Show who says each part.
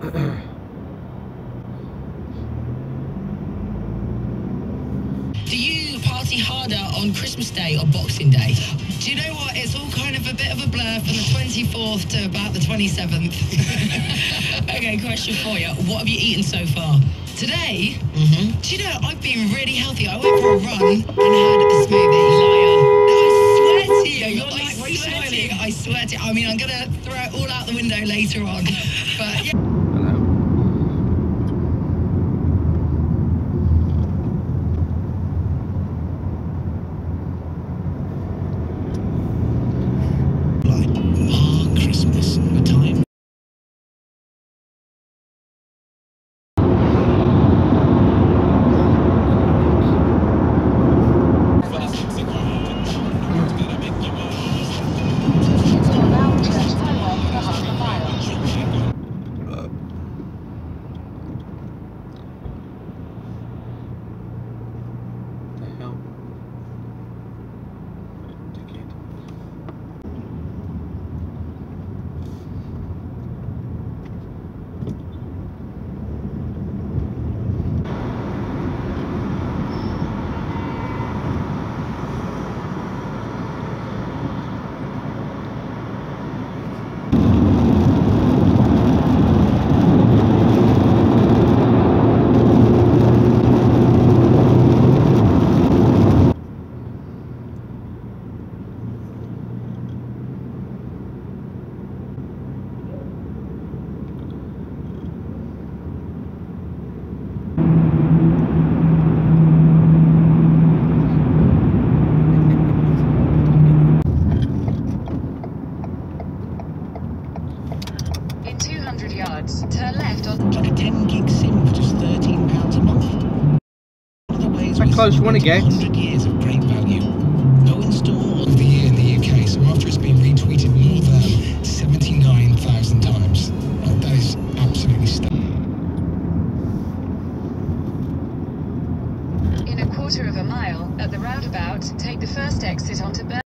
Speaker 1: Do you party harder on Christmas Day or Boxing Day? Do you know what? It's all kind of a bit of a blur from the 24th to about the 27th. okay, question for you. What have you eaten so far? Today, mm -hmm. do you know, I've been really healthy. I went for a run and had a smoothie. Liar. No, I swear to you. You're I like, swear to you. I swear to you. I mean, I'm going to throw it all out the window later on. but yeah.
Speaker 2: 100 yards. Turn left on.
Speaker 3: It's like a 10 gig sim for just £13 a month. One of the ways How close you want to get? 100 years of great value. No install of the year in the UK, so after it's been retweeted more than 79,000 times. Now that is absolutely stunning.
Speaker 2: In a quarter of a mile, at the roundabout, take the first exit onto Berlin.